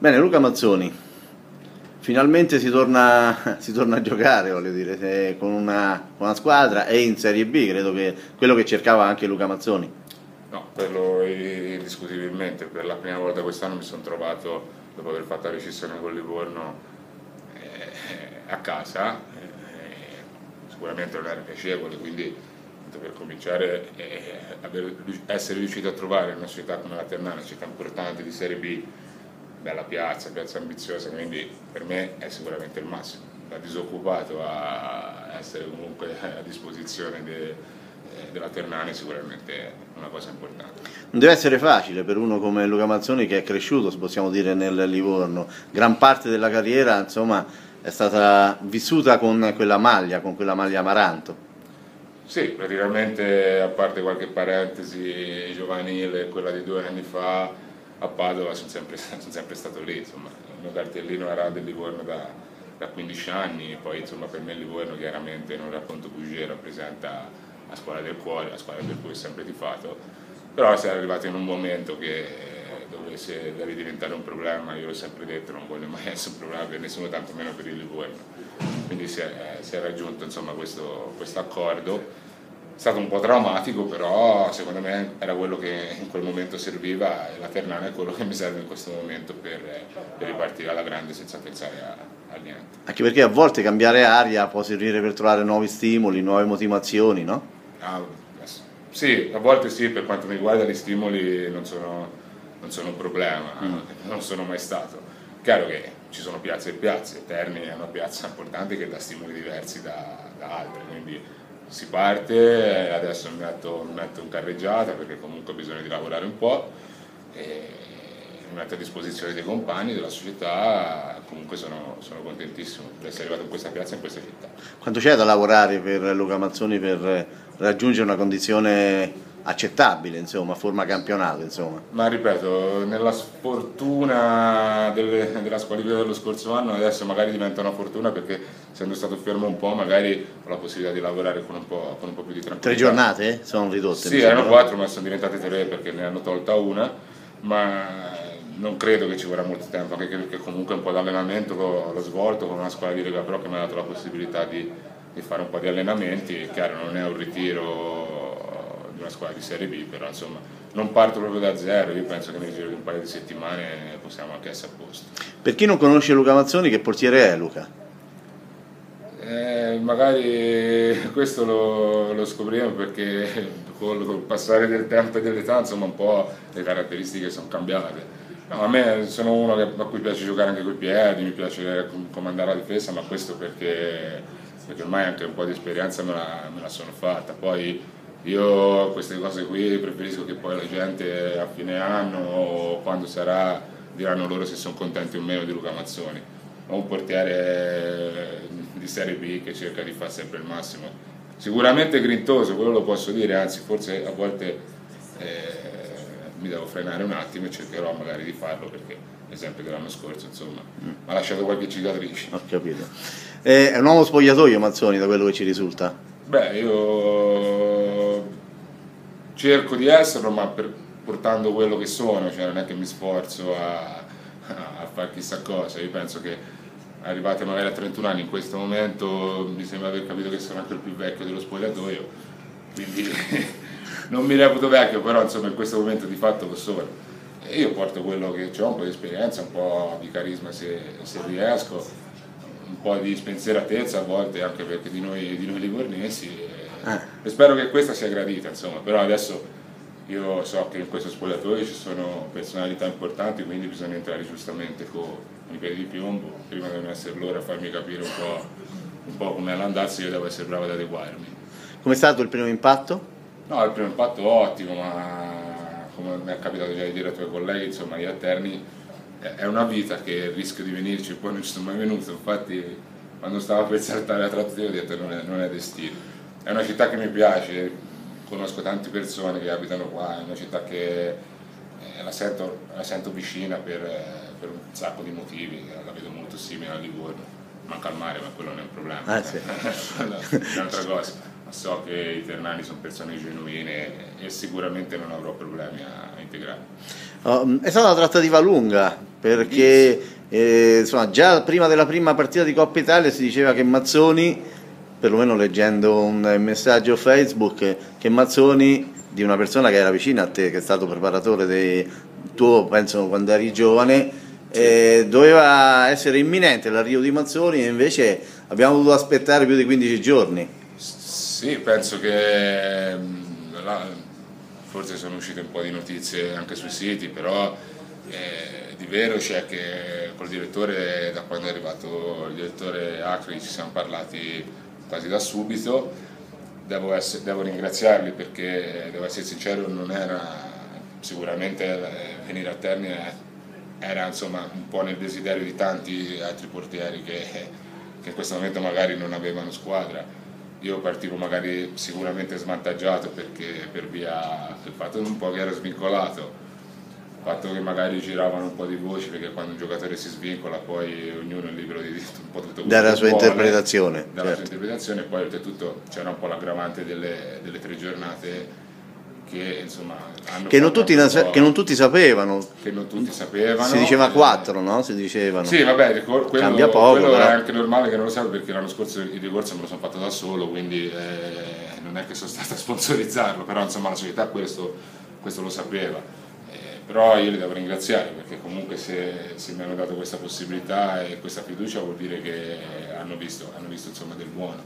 Bene, Luca Mazzoni, finalmente si torna, si torna a giocare, voglio dire, con una, con una, squadra e in Serie B, credo che quello che cercava anche Luca Mazzoni. No, quello indiscutibilmente, per la prima volta quest'anno mi sono trovato, dopo aver fatto la recessione con Livorno, eh, a casa, eh, sicuramente non era piacevole, quindi per cominciare eh, essere riuscito a trovare una città come la Ternana, una città importante di Serie B, bella piazza, piazza ambiziosa, quindi per me è sicuramente il massimo. Da disoccupato a essere comunque a disposizione de, eh, della Ternana è sicuramente una cosa importante. Non deve essere facile per uno come Luca Mazzoni che è cresciuto, possiamo dire, nel Livorno. Gran parte della carriera insomma, è stata vissuta con quella maglia, con quella maglia Amaranto. Sì, praticamente a parte qualche parentesi giovanile, quella di due anni fa, a Padova sono sempre, sono sempre stato lì, insomma, il mio cartellino era del Livorno da, da 15 anni, poi insomma, per me il Livorno chiaramente non racconto bugie, rappresenta la squadra del cuore, la squadra per cui ho sempre tifato, però si è arrivato in un momento che dovesse deve diventare un problema, io l'ho sempre detto, non voglio mai essere un problema per nessuno, tanto meno per il Livorno. Quindi si è, si è raggiunto questo, accordo stato un po' traumatico, però secondo me era quello che in quel momento serviva e la Ternana è quello che mi serve in questo momento per, per ripartire alla grande senza pensare a, a, niente. Anche perché a volte cambiare aria può servire per trovare nuovi stimoli, nuove motivazioni, no? Ah, sì, a volte sì, per quanto mi riguarda gli stimoli non sono, non sono un problema, mm. non sono mai stato. Chiaro che ci sono piazze e piazze, Terni è una piazza importante che dà stimoli diversi da, da altre, quindi si parte, adesso mi metto, mi metto in carreggiata perché comunque ho bisogno di lavorare un po' e mi metto a disposizione dei compagni, della società, comunque sono, sono contentissimo di essere arrivato in questa piazza e in questa città. Quanto c'è da lavorare per Luca Mazzoni per raggiungere una condizione accettabile, insomma, forma campionato. Insomma. Ma ripeto, nella sfortuna delle, della squalifica dello scorso anno adesso magari diventa una fortuna perché essendo stato fermo un po' magari ho la possibilità di lavorare con un po', con un po più di tranquillità. Tre giornate sono ridotte? Sì, erano quattro ma sono diventate tre perché ne hanno tolta una, ma non credo che ci vorrà molto tempo, anche perché comunque un po' di allenamento l'ho svolto con una squadra di Lega Pro che mi ha dato la possibilità di, di fare un po' di allenamenti, chiaro non è un ritiro una squadra di Serie B, però insomma non parto proprio da zero, io penso che nel giro di un paio di settimane possiamo anche essere a posto. Per chi non conosce Luca Mazzoni, che portiere è Luca? Eh, magari questo lo, lo scopriremo perché col, col, passare del tempo e dell'età insomma un po' le caratteristiche sono cambiate. No, a me sono uno che, a cui piace giocare anche coi piedi, mi piace comandare la difesa, ma questo perché, perché ormai anche un po' di esperienza me la, me la sono fatta. Poi io queste cose qui preferisco che poi la gente a fine anno o quando sarà diranno loro se sono contenti o meno di Luca Mazzoni. Ho un portiere di Serie B che cerca di fare sempre il massimo. Sicuramente grintoso, quello lo posso dire, anzi forse a volte eh, mi devo frenare un attimo e cercherò magari di farlo perché l'esempio dell'anno scorso insomma mm. mi ha lasciato qualche cicatrice. Ho capito. Eh, è un uomo spogliatoio Mazzoni da quello che ci risulta? Beh, io cerco di esserlo, ma per, portando quello che sono, cioè non è che mi sforzo a, a fare chissà cosa. Io penso che arrivate magari a 31 anni in questo momento mi sembra aver capito che sono anche il più vecchio dello spogliatoio, quindi non mi reputo vecchio, però insomma in questo momento di fatto lo sono. E io porto quello che ho, un po' di esperienza, un po' di carisma se, se riesco un po' di spensieratezza a volte anche perché di noi, di noi livornesi eh. spero che questa sia gradita insomma però adesso io so che in questo spogliatoio ci sono personalità importanti quindi bisogna entrare giustamente con i piedi di piombo prima di non essere loro a farmi capire un po', un po come all'andarsi io devo essere bravo ad adeguarmi Com'è stato il primo impatto? No, il primo impatto ottimo ma come mi è capitato già di dire ai tuoi colleghi insomma gli alterni è una vita che rischio di venirci, poi non ci sono mai venuto, infatti quando stavo per saltare la trattativa ho detto non è, non è destino. È una città che mi piace, conosco tante persone che abitano qua, è una città che eh, la, sento, la, sento, vicina per, per, un sacco di motivi, la vedo molto simile a Livorno. Manca il mare, ma quello non è un problema, ah, sì. è un'altra cosa. Ma so che i ternani sono persone genuine e sicuramente non avrò problemi a, integrare. Oh, è stata una trattativa lunga, perché eh, insomma, già prima della prima partita di Coppa Italia si diceva che Mazzoni, perlomeno leggendo un messaggio Facebook, che Mazzoni di una persona che era vicina a te, che è stato preparatore dei, tuo, penso quando eri giovane, eh, doveva essere imminente l'arrivo di Mazzoni e invece abbiamo dovuto aspettare più di 15 giorni. Sì, penso che mm, la, forse sono uscite un po' di notizie anche sui siti, però eh, di vero c'è che col direttore, da quando è arrivato il direttore Acri, ci siamo parlati quasi da subito. Devo, essere, devo ringraziarli perché, devo essere sincero, non era sicuramente eh, venire a Terni era insomma un po' nel desiderio di tanti altri portieri che, che in questo momento magari non avevano squadra io partivo magari sicuramente svantaggiato perché per via del fatto un po' che ero svincolato il fatto che magari giravano un po' di voci perché quando un giocatore si svincola poi ognuno è libero di dire un po' tutto quello dare la sua vuole, interpretazione dalla certo. sua interpretazione poi oltretutto c'era un po' l'aggravante delle, delle tre giornate che insomma che non, tutti, che non, tutti, sapevano che non tutti sapevano si diceva quattro no? si dicevano sì vabbè quello, cambia poco quello però. è anche normale che non lo sappia perché l'anno scorso il ricorso me lo sono fatto da solo quindi eh, non è che sono stato a sponsorizzarlo però insomma la società questo, questo lo sapeva eh, però io li devo ringraziare perché comunque se, se, mi hanno dato questa possibilità e questa fiducia vuol dire che hanno visto, hanno visto insomma del buono.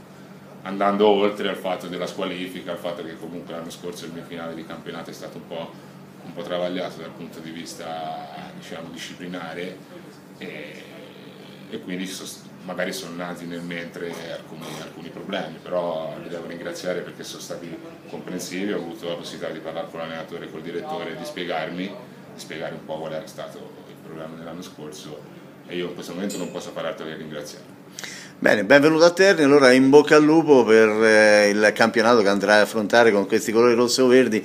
Andando oltre al fatto della squalifica, al fatto che comunque l'anno scorso il mio finale di campionato è stato un po', un po travagliato dal punto di vista diciamo, disciplinare e, e quindi magari sono nati nel mentre alcuni, alcuni, problemi, però li devo ringraziare perché sono stati comprensivi, ho avuto la possibilità di parlare con l'allenatore e col direttore, di spiegarmi, spiegare un po' qual era stato il problema dell'anno scorso e io in questo momento non posso fare altro che ringraziare. Bene, benvenuto a Terni, allora in bocca al lupo per eh, il campionato che andrà a affrontare con questi colori rosso-verdi